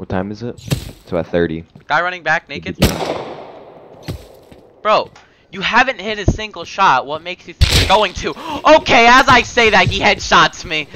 What time is it? It's about 30. Guy running back naked. Bro, you haven't hit a single shot. What makes you think you're going to? Okay, as I say that, he headshots me.